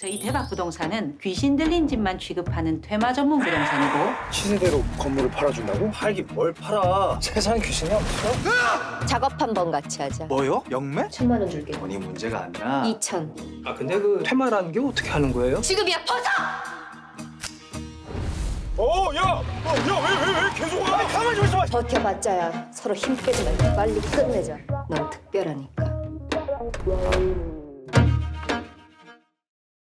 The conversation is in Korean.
저희 대박 부동산은 귀신 들린 집만 취급하는 퇴마 전문 부동산이고 시세대로 건물을 팔아준다고? 팔기 뭘 팔아? 세상에 귀신이 없어? 작업 한 번 같이 하자. 뭐요? 영매? 천만 원 줄게. 돈이 문제가 아니라 이천. 아 근데 그 퇴마라는 게 어떻게 하는 거예요? 지금이야 벗어! 어, 야! 어, 야, 왜, 왜, 왜 계속 와? 가만히 좀 있어! 버텨봤자야 서로 힘 빼지 말고 빨리 끝내자. 넌 특별하니까.